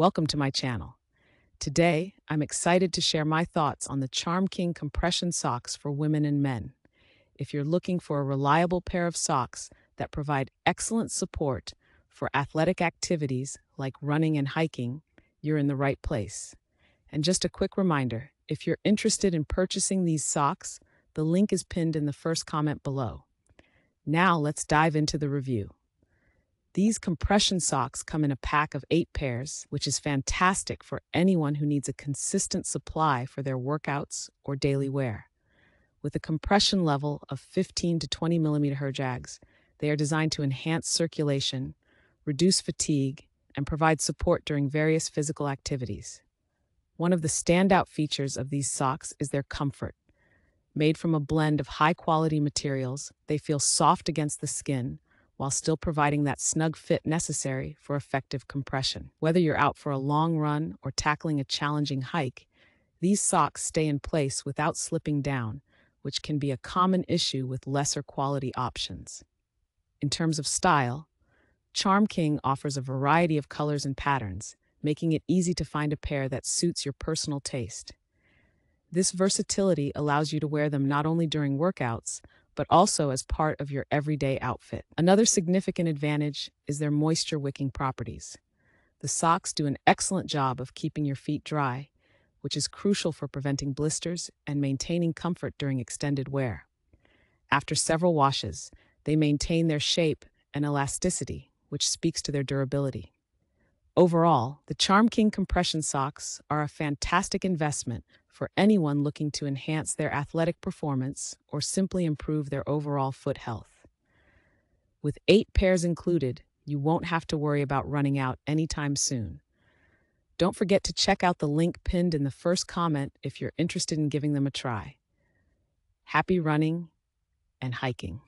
Welcome to my channel. Today, I'm excited to share my thoughts on the Charm King compression socks for women and men. If you're looking for a reliable pair of socks that provide excellent support for athletic activities like running and hiking, you're in the right place. And just a quick reminder if you're interested in purchasing these socks, the link is pinned in the first comment below. Now let's dive into the review. These compression socks come in a pack of eight pairs, which is fantastic for anyone who needs a consistent supply for their workouts or daily wear. With a compression level of 15 to 20 millimeter herjags, they are designed to enhance circulation, reduce fatigue, and provide support during various physical activities. One of the standout features of these socks is their comfort. Made from a blend of high quality materials, they feel soft against the skin while still providing that snug fit necessary for effective compression. Whether you're out for a long run or tackling a challenging hike, these socks stay in place without slipping down, which can be a common issue with lesser quality options. In terms of style, Charm King offers a variety of colors and patterns, making it easy to find a pair that suits your personal taste. This versatility allows you to wear them not only during workouts, but also as part of your everyday outfit. Another significant advantage is their moisture wicking properties. The socks do an excellent job of keeping your feet dry, which is crucial for preventing blisters and maintaining comfort during extended wear. After several washes, they maintain their shape and elasticity, which speaks to their durability. Overall, the Charm King compression socks are a fantastic investment for anyone looking to enhance their athletic performance or simply improve their overall foot health. With eight pairs included, you won't have to worry about running out anytime soon. Don't forget to check out the link pinned in the first comment if you're interested in giving them a try. Happy running and hiking.